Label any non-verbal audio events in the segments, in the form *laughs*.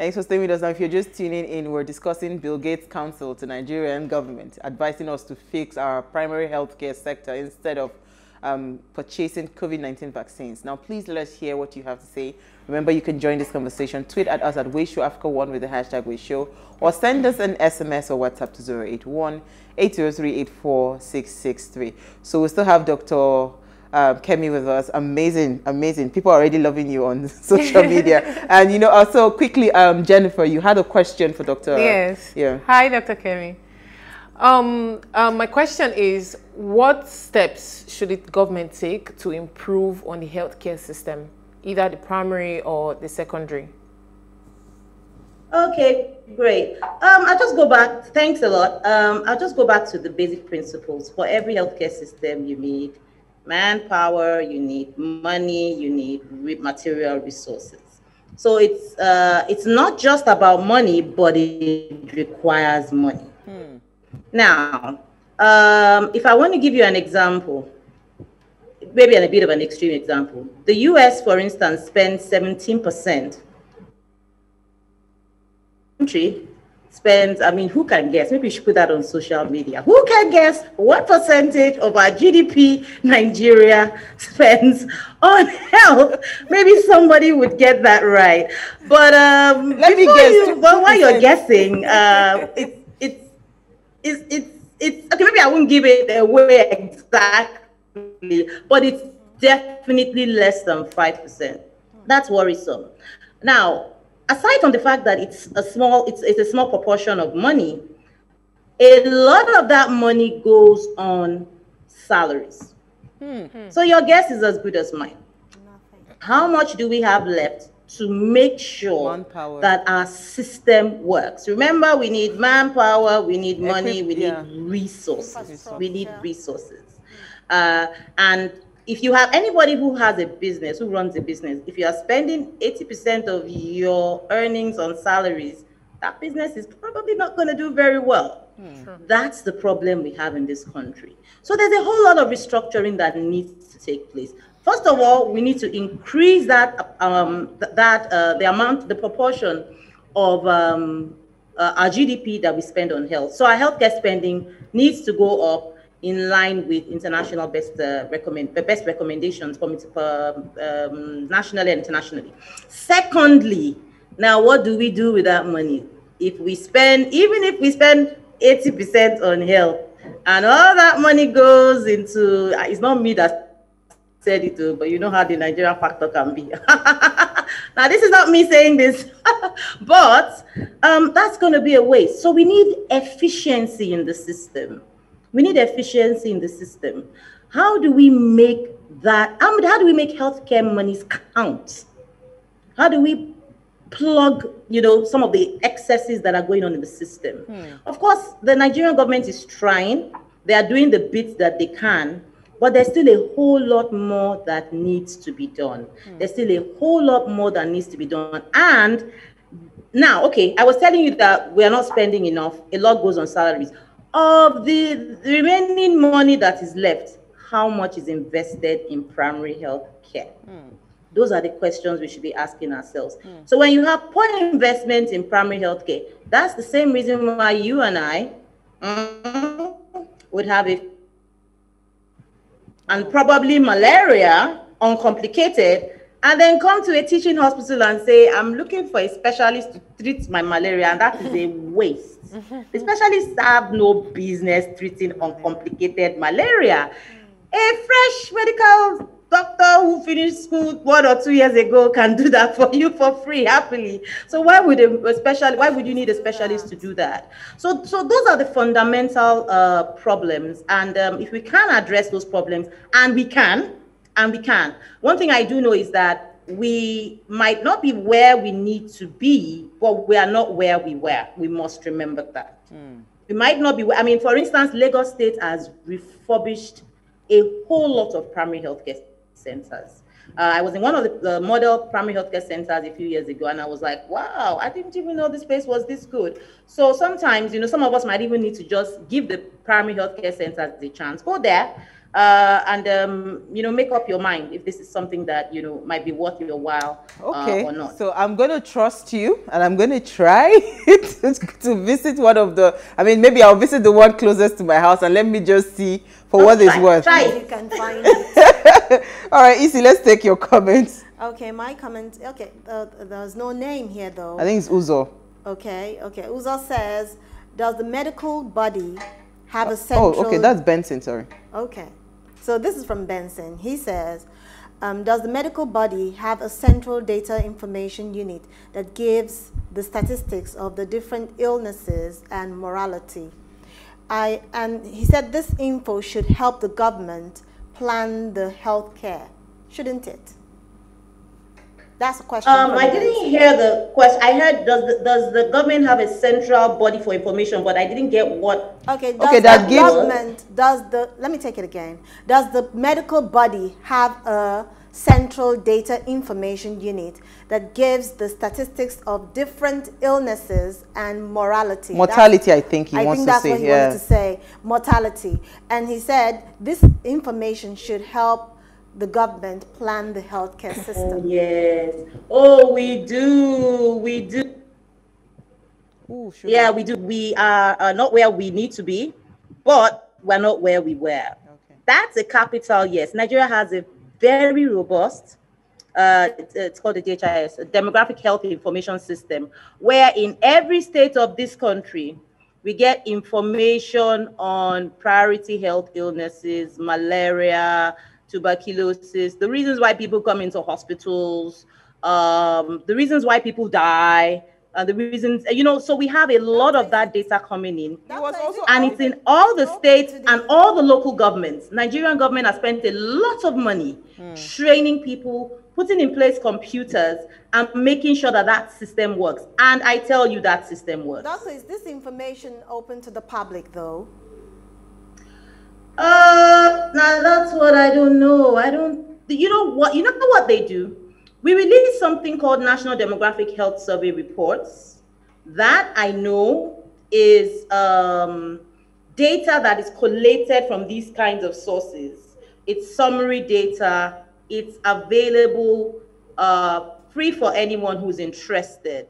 Thanks for staying with us. Now, if you're just tuning in, we're discussing Bill Gates' counsel to Nigerian government, advising us to fix our primary healthcare sector instead of um, purchasing COVID-19 vaccines. Now, please let us hear what you have to say. Remember, you can join this conversation. Tweet at us at WaysShowAfrica1 with the hashtag WaysShow, or send us an SMS or WhatsApp to 081 803 84663. So we still have Dr uh, Kemi with us. Amazing, amazing. People are already loving you on *laughs* social media. *laughs* and, you know, also quickly, um, Jennifer, you had a question for Dr. Yes. Yeah. Hi, Dr. Kemi. Um, um, my question is, what steps should the government take to improve on the healthcare system, either the primary or the secondary? Okay, great. Um, I'll just go back. Thanks a lot. Um, I'll just go back to the basic principles. For every healthcare system, you need manpower, you need money, you need re material resources. So it's uh, it's not just about money, but it requires money. Hmm. Now, um, if I want to give you an example, maybe a bit of an extreme example, the U.S., for instance, spends 17 percent country spends, I mean, who can guess? Maybe we should put that on social media. Who can guess what percentage of our GDP Nigeria *laughs* spends on health? Maybe somebody would get that right. But um, let me guess. You, well, while you're guessing, uh, it's, it's, it's, it's, it's, okay, maybe I won't give it away exactly, but it's definitely less than 5%. That's worrisome. Now, aside from the fact that it's a small, it's, it's a small proportion of money, a lot of that money goes on salaries. Hmm. So your guess is as good as mine. Nothing. How much do we have left to make sure that our system works? Remember, we need manpower, we need money, we need yeah. resources. We need resources. Uh, and if you have anybody who has a business, who runs a business, if you are spending 80% of your earnings on salaries, that business is probably not going to do very well. Hmm. That's the problem we have in this country. So there's a whole lot of restructuring that needs to take place. First of all, we need to increase that um, that uh, the amount, the proportion of um, uh, our GDP that we spend on health. So our healthcare spending needs to go up in line with international best uh, recommend best recommendations from um, nationally and internationally. Secondly, now what do we do with that money? If we spend, even if we spend 80% on health, and all that money goes into, uh, it's not me that said it, uh, but you know how the Nigerian factor can be. *laughs* now, this is not me saying this, *laughs* but um, that's going to be a waste. So we need efficiency in the system we need efficiency in the system. How do we make that? How, do we make healthcare monies count? How do we plug, you know, some of the excesses that are going on in the system? Hmm. Of course, the Nigerian government is trying. They are doing the bits that they can, but there's still a whole lot more that needs to be done. Hmm. There's still a whole lot more that needs to be done. And now, okay, I was telling you that we are not spending enough. A lot goes on salaries. Of the remaining money that is left, how much is invested in primary health care? Mm. Those are the questions we should be asking ourselves. Mm. So when you have poor investment in primary health care, that's the same reason why you and I mm, would have it and probably malaria uncomplicated and then come to a teaching hospital and say, I'm looking for a specialist to treat my malaria, and that is a waste. The specialists have no business treating uncomplicated malaria. A fresh medical doctor who finished school one or two years ago can do that *laughs* for you for free happily so why would a special why would you need a specialist to do that so so those are the fundamental uh, problems and um, if we can address those problems and we can and we can. One thing I do know is that we might not be where we need to be, but we are not where we were. We must remember that. Mm. We might not be, I mean, for instance, Lagos State has refurbished a whole lot of primary healthcare centers. Uh, I was in one of the, the, model primary healthcare centers a few years ago, and I was like, wow, I didn't even know this place was this good. So sometimes, you know, some of us might even need to just give the primary healthcare centers the chance. Go there, uh, and um, you know make up your mind if this is something that you know might be worth your while okay uh, or not. so i'm going to trust you and i'm going *laughs* to try to visit one of the i mean maybe i'll visit the one closest to my house and let me just see for what it's worth. Try. You can find *laughs* it. All right Isi, let's take your comments. Okay my comment okay uh, there's no name here though. I think it's uzo. Okay okay uzo says does the medical body have a central oh okay that's benson sorry. Okay so this is from Benson. He says, um, does the medical body have a central data information unit that gives the statistics of the different illnesses and morality? I, and he said this info should help the government plan the health care, shouldn't it? That's a question. Um, I didn't hear the question. I heard does the, does the government have a central body for information, but I didn't get what. Okay. Does okay, that the government does the. Let me take it again. Does the medical body have a central data information unit that gives the statistics of different illnesses and morality. Mortality, that's, I think he I wants think that's to say. what he yeah. wanted to say. Mortality. And he said this information should help the government plan the healthcare oh, system. Oh, yes. Oh, we do. We do. Ooh, yeah, we do. We are uh, not where we need to be, but we're not where we were. Okay. That's a capital yes. Nigeria has a very robust, uh, it's called the DHIS, demographic health information system, where in every state of this country, we get information on priority health illnesses, malaria, tuberculosis, the reasons why people come into hospitals, um, the reasons why people die, and the reasons, you know, so we have a lot of that data coming in. and it's in all the states and all the local governments. Nigerian government has spent a lot of money hmm. training people, putting in place computers, and making sure that that system works. And I tell you, that system works. Doctor, is this information open to the public, though? Uh, now that's what I don't know. I don't. You know what? You know what they do? We release something called National Demographic Health Survey reports. That I know is um, data that is collated from these kinds of sources. It's summary data. It's available uh, free for anyone who's interested.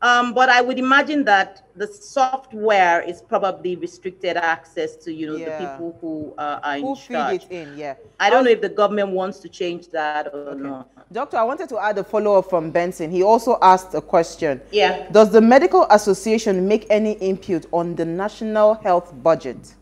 Um, but I would imagine that the software is probably restricted access to you know yeah. the people who uh, are in who charge. it in, yeah. I don't know if the government wants to change that or okay. not. Doctor, I wanted to add a follow-up from Benson. He also asked a question. Yeah. Does the Medical Association make any input on the national health budget?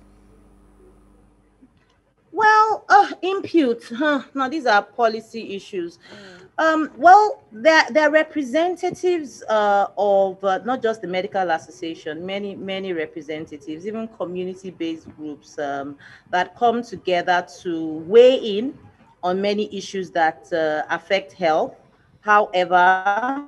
Well, uh, impute, huh? Now these are policy issues. Mm. Um, well, they're, they're representatives uh, of uh, not just the medical association, many, many representatives, even community-based groups um, that come together to weigh in on many issues that uh, affect health. However,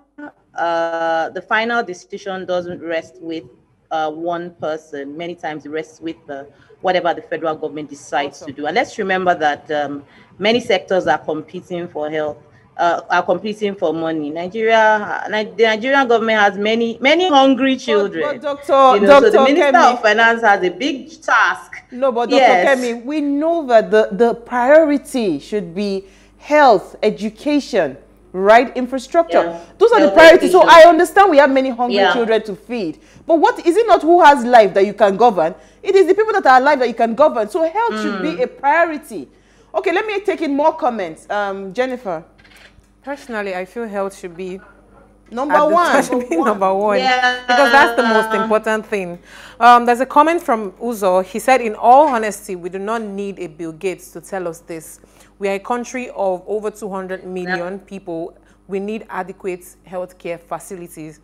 uh, the final decision doesn't rest with uh, one person. Many times it rests with the, whatever the federal government decides awesome. to do. And let's remember that um, many sectors are competing for health uh, are competing for money. Nigeria, the Nigerian government has many, many hungry children. But, but Doctor, you know, Doctor so the Minister Kemi, of Finance has a big task. No, but Dr. Yes. Kemi, we know that the, the priority should be health, education, right? Infrastructure. Yeah. Those are health the priorities. So I understand we have many hungry yeah. children to feed. But what is it not who has life that you can govern? It is the people that are alive that you can govern. So health mm. should be mm. a priority. Okay, let me take in more comments. Um, Jennifer. Personally, I feel health should be number one. *laughs* Should be number one yeah. because that's the most important thing. Um, there's a comment from Uzo. He said, "In all honesty, we do not need a Bill Gates to tell us this. We are a country of over 200 million yeah. people." We need adequate healthcare facilities.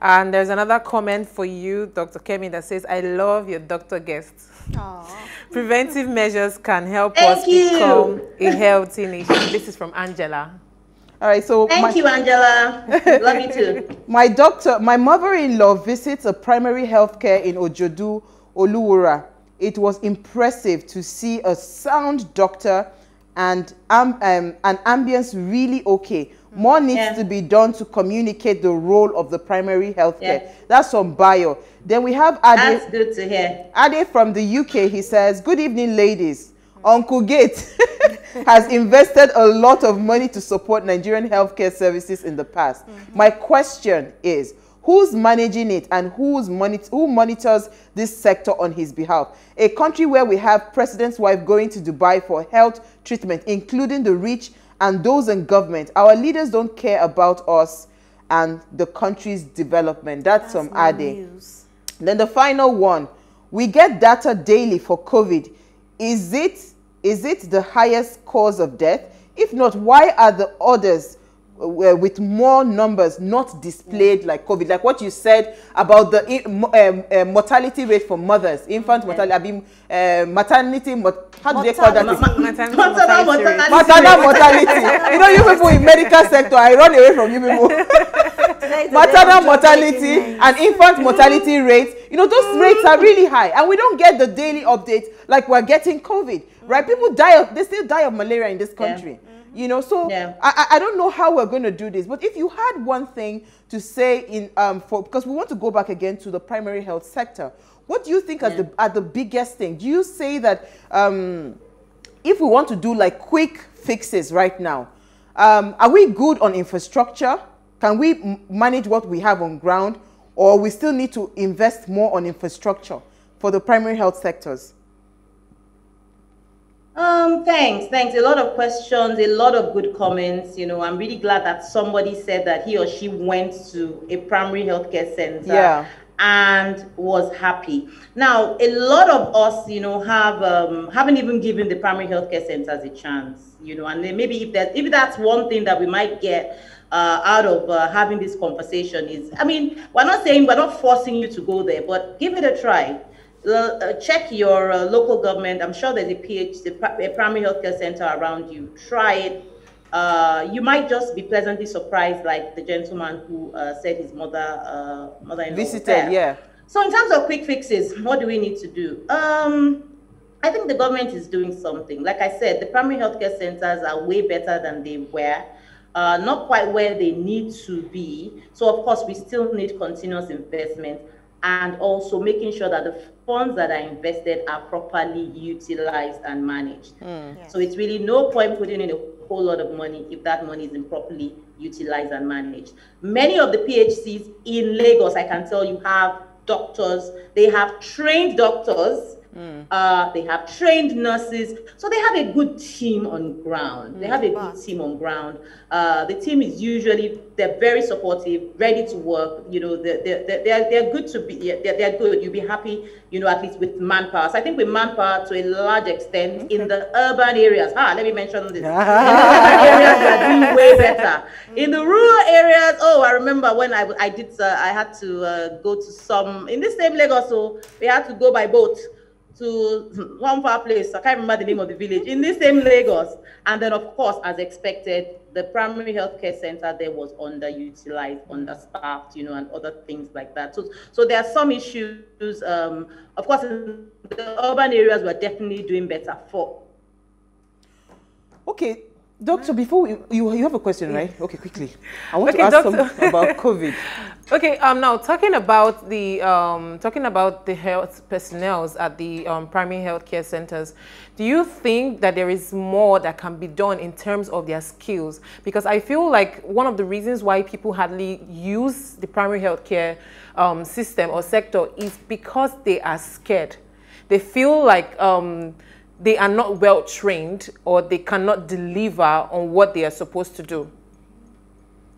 And there's another comment for you, Dr. Kemi, that says, I love your doctor guests. Preventive measures can help Thank us you. become a healthy nation. This is from Angela. All right, so thank my, you, Angela. Love you too. *laughs* My doctor, my mother-in-law visits a primary health care in Ojodu, Oluwura. It was impressive to see a sound doctor and um, um, an ambience really okay. More needs yeah. to be done to communicate the role of the primary health care. Yeah. That's from bio. Then we have Ade. That's good to hear. Ade from the UK. He says, "Good evening, ladies. Uncle Gates *laughs* has invested a lot of money to support Nigerian healthcare services in the past. Mm -hmm. My question is, who's managing it and who's monitor, who monitors this sector on his behalf? A country where we have president's wife going to Dubai for health treatment, including the rich and those in government. Our leaders don't care about us and the country's development. That's, That's some Ade. Then the final one, we get data daily for COVID. Is it, is it the highest cause of death? If not, why are the others uh, with more numbers not displayed like COVID, like what you said about the um, uh, mortality rate for mothers, infant mortality, I mean, uh, maternity, mot how do they call that? maternity maternal mortality. Maternal mortality. you know, you people in medical sector, I run away from you people. *laughs* maternal mortality and infant mortality rates, you know, those rates are really high, and we don't get the daily updates like we're getting COVID, right? People die of, they still die of malaria in this country. Yeah you know so yeah. I, I don't know how we're going to do this but if you had one thing to say in um for because we want to go back again to the primary health sector what do you think yeah. as the are the biggest thing do you say that um if we want to do like quick fixes right now um are we good on infrastructure can we manage what we have on ground or we still need to invest more on infrastructure for the primary health sectors um, thanks, thanks. A lot of questions, a lot of good comments. You know, I'm really glad that somebody said that he or she went to a primary healthcare center yeah. and was happy. Now, a lot of us, you know, have um, haven't even given the primary healthcare centers a chance. You know, and maybe if that if that's one thing that we might get uh, out of uh, having this conversation is, I mean, we're not saying we're not forcing you to go there, but give it a try uh, check your uh, local government. I'm sure there's a PH, a primary healthcare center around you. Try it. Uh, you might just be pleasantly surprised, like the gentleman who uh, said his mother, uh, mother-in-law visited. Yeah. So in terms of quick fixes, what do we need to do? Um, I think the government is doing something. Like I said, the primary healthcare centers are way better than they were. Uh, not quite where they need to be. So of course, we still need continuous investment and also making sure that the funds that are invested are properly utilized and managed. Mm. Yes. So it's really no point putting in a whole lot of money if that money isn't properly utilized and managed. Many of the PHCs in Lagos, I can tell you, have doctors, they have trained doctors Mm. Uh, they have trained nurses, so they have a good team on ground. Mm. They have a good team on ground. Uh, the team is usually they're very supportive, ready to work. You know, they're they're they're, they're good to be. They're, they're good. You'll be happy. You know, at least with manpower. So I think with manpower to a large extent okay. in the urban areas. Ah, let me mention this. *laughs* in the urban areas, we're doing way better. In the rural areas, oh, I remember when I I did. Uh, I had to uh, go to some in the same Lagos. So we had to go by boat to one far place. I can't remember the name of the village in the same Lagos. And then, of course, as expected, the primary healthcare center there was underutilized, understaffed, you know, and other things like that. So, so there are some issues. Um, of course, in the urban areas, we're definitely doing better for. Okay, Doctor, before we, you, you have a question, right? Okay, quickly. I want okay, to ask doctor. some about *laughs* COVID. okay, um, now talking about the um, talking about the health personnel at the um, primary health care centers, do you think that there is more that can be done in terms of their skills? Because I feel like one of the reasons why people hardly use the primary health care um, system or sector is because they are scared. They feel like um, they are not well trained or they cannot deliver on what they are supposed to do?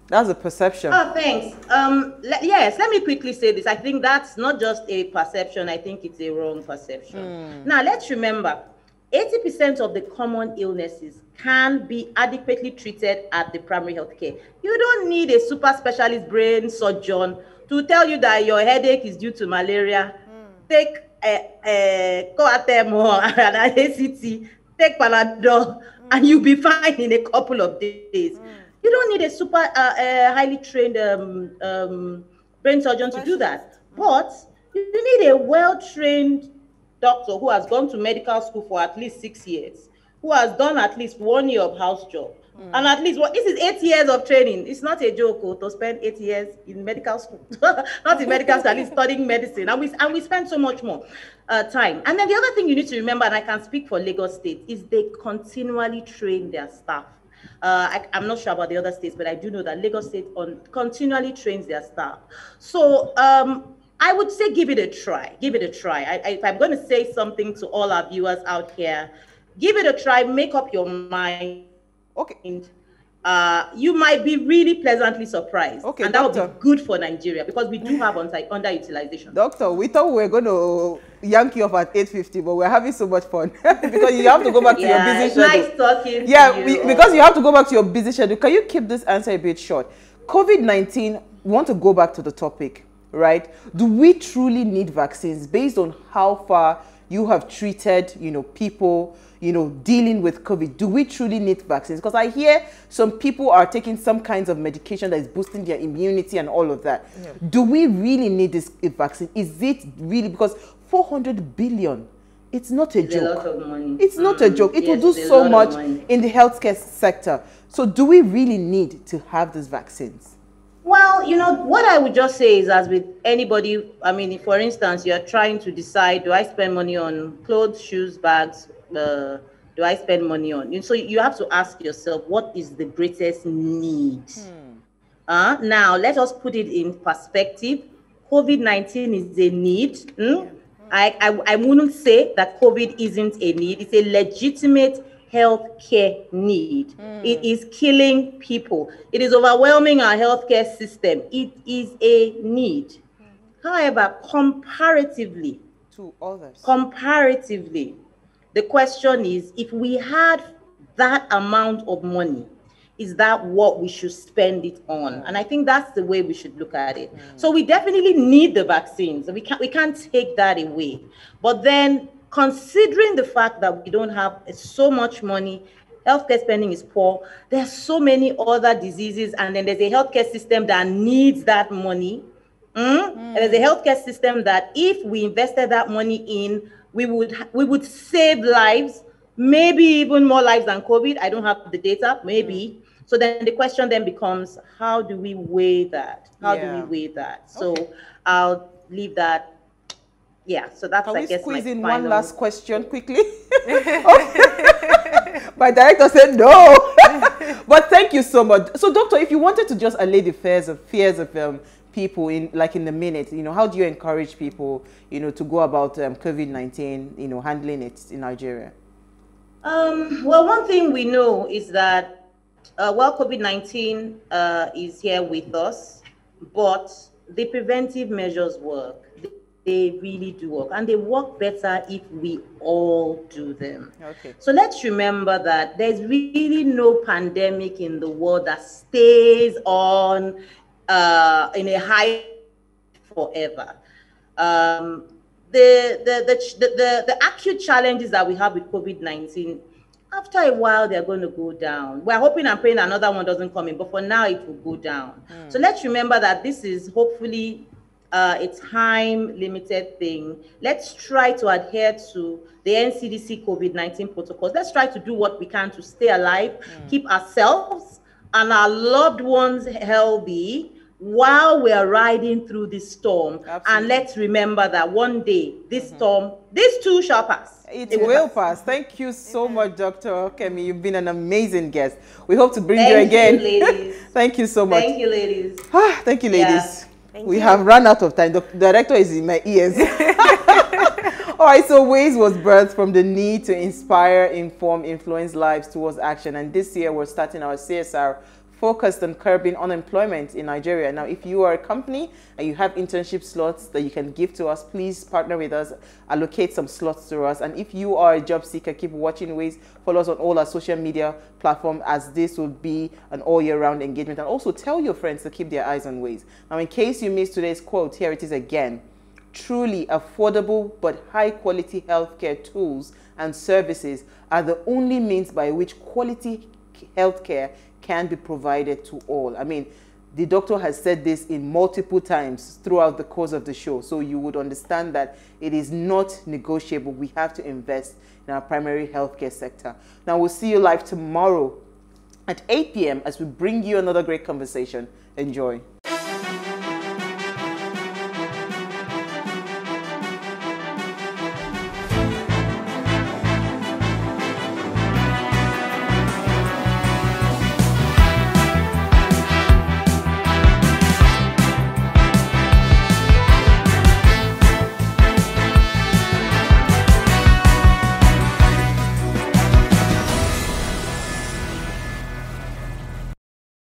That's a perception. Oh, thanks. Um, le yes, let me quickly say this. I think that's not just a perception. I think it's a wrong perception. Mm. Now, let's remember, 80% of the common illnesses can be adequately treated at the primary health care. You don't need a super specialist brain surgeon to tell you that your headache is due to malaria. Mm. Take coartem and ACT, take Panadol, mm. and you'll be fine in a couple of days. Mm. You don't need a super uh, uh, highly trained um, um, brain surgeon to do that. But you need a well-trained doctor who has gone to medical school for at least six years, who has done at least one year of house job, Mm. And at least what this is eight years of training. It's not a joke oh, to spend eight years in medical school, *laughs* not in medical school, at least studying medicine. And we and we spend so much more uh, time. And then the other thing you need to remember, and I can speak for Lagos State, is they continually train their staff. Uh, I, am not sure about the other states, but I do know that Lagos State on continually trains their staff. So um, I would say give it a try. Give it a try. I, I, if I'm going to say something to all our viewers out here, give it a try. Make up your mind. Okay. Uh, you might be really pleasantly surprised. Okay, and that would be good for Nigeria because we do have under, underutilization. Doctor, we thought we were going to yank you off at 8.50, but we're having so much fun *laughs* because you have to go back to yeah, your busy schedule. nice talking Yeah, we, because you have to go back to your busy schedule. Can you keep this answer a bit short? COVID-19, we want to go back to the topic right? Do we truly need vaccines based on how far you have treated, you know, people, you know, dealing with COVID? Do we truly need vaccines? Because I hear some people are taking some kinds of medication that is boosting their immunity and all of that. Yeah. Do we really need this vaccine? Is it really because 400 billion? It's not a it's joke. A it's mm. not a mm. joke. It yes, will do so much in the healthcare sector. So, do we really need to have these vaccines? Well, you know, what I would just say is as with anybody, I mean, for instance, you're trying to decide, do I spend money on clothes, shoes, bags, uh, do I spend money on? And so you have to ask yourself, what is the greatest need? Hmm. Uh, now, let us put it in perspective. COVID 19 is a need. Hmm? Yeah. I, I, I wouldn't say that COVID isn't a need, it's a legitimate healthcare need. Mm. It is killing people. It is overwhelming our healthcare system. It is a need. Mm. However, comparatively to others, comparatively, the question is if we had that amount of money, is that what we should spend it on? And I think that's the way we should look at it. Mm. So we definitely need the vaccines. We can't we can't take that away. But then considering the fact that we don't have so much money, healthcare spending is poor, there's so many other diseases, and then there's a healthcare system that needs that money. Mm? Mm. There's a healthcare system that if we invested that money in, we would we would save lives, maybe even more lives than COVID. I don't have the data, maybe. Mm. So then the question then becomes, how do we weigh that? How yeah. do we weigh that? So okay. I'll leave that yeah, so that's Can I we guess squeeze in final... one last question quickly? *laughs* *laughs* My director said no. *laughs* but thank you so much. So, doctor, if you wanted to just allay the fears of fears of um, people in like in the minute, you know, how do you encourage people, you know, to go about um, COVID nineteen, you know, handling it in Nigeria? Um, well, one thing we know is that uh, while COVID nineteen uh, is here with us, but the preventive measures work. They really do work and they work better if we all do them. Okay. So let's remember that there's really no pandemic in the world that stays on uh, in a high forever um, the, the, the, the, the acute challenges that we have with covid-19 after a while they're going to go down we're hoping and praying another one doesn't come in but for now it will go down mm. so let's remember that this is hopefully uh, a time limited thing. Let's try to adhere to the NCDC COVID 19 protocols. Let's try to do what we can to stay alive, mm. keep ourselves and our loved ones healthy while we are riding through this storm. Absolutely. And let's remember that one day this mm-hmm. storm, this too shall pass. It, it will, will pass. pass. Thank you so much, Dr. Kemi. You've been an amazing guest. We hope to bring Thank you again. You, ladies. *laughs* thank you so much. Thank you, ladies. Ah, thank you, ladies. Yeah. Thank we you. have run out of time. The director is in my ears. *laughs* All right, so Ways was birthed from the need to inspire, inform, influence lives towards action. And this year we're starting our CSR focused on curbing unemployment in Nigeria. Now, if you are a company and you have internship slots that you can give to us, please partner with us, allocate some slots to us. And if you are a job seeker, keep watching Ways. Follow us on all our social media platforms as this will be an all year round engagement. And also tell your friends to keep their eyes on Ways. Now, in case you missed today's quote, here it is again. Truly affordable but high quality healthcare tools and services are the only means by which quality healthcare can be provided to all. I mean, the doctor has said this in multiple times throughout the course of the show, so you would understand that it is not negotiable. We have to invest in our primary healthcare sector. Now, we'll see you live tomorrow at 8 p.m. as we bring you another great conversation. Enjoy.